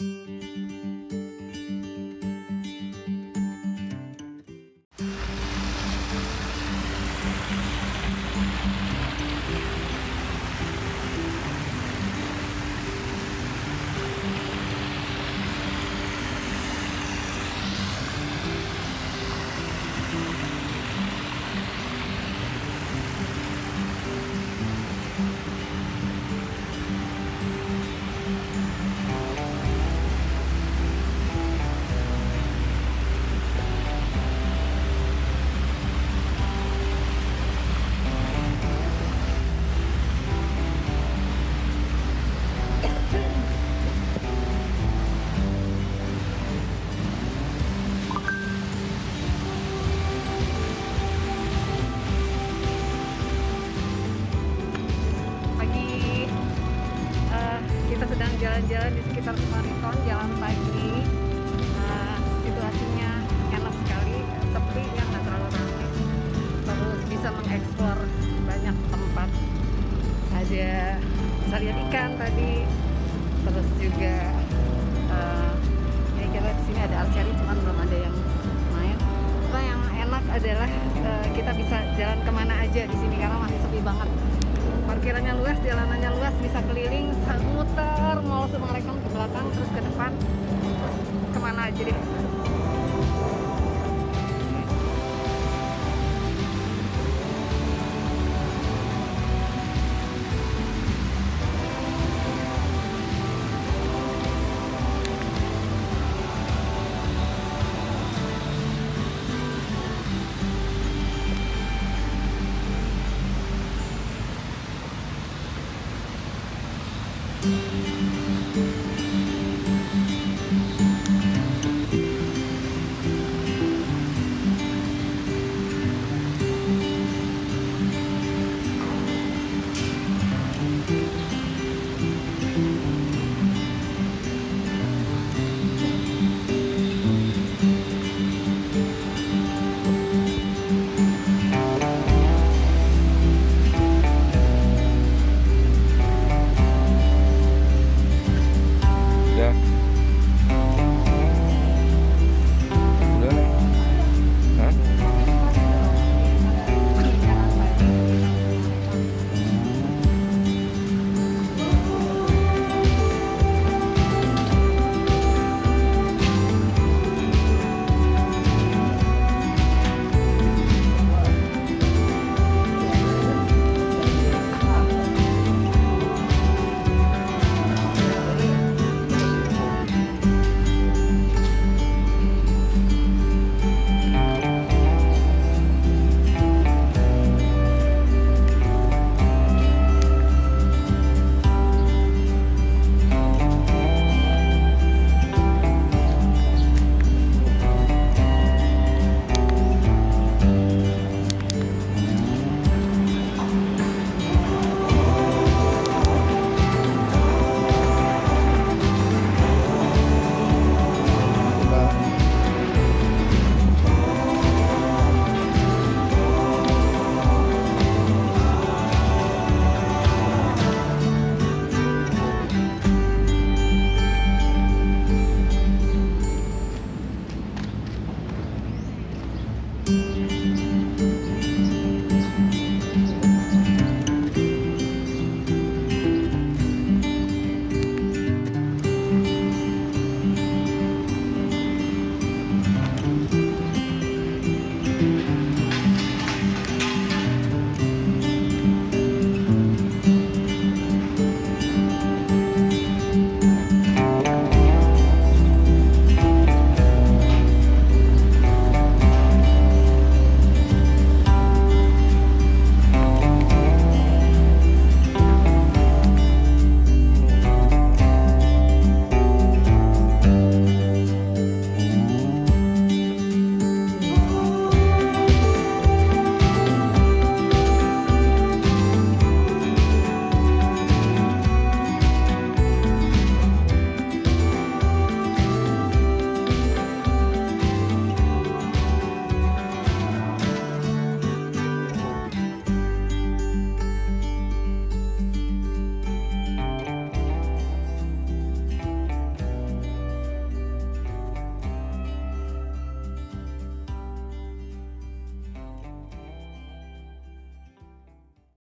pagi jalan-jalan di sekitar Mariton jalan pagi. Eh, situasinya enak sekali sepi ya nggak terlalu ramai terus bisa mengeksplor banyak tempat. Ada bisa lihat ikan tadi. Terus juga eh, ya kita di sini ada archery cuman belum ada yang main. Cuma yang enak adalah eh, kita bisa jalan ke mana aja di sini karena masih sepi banget. Parkirannya luas, jalanannya luas, bisa keliling,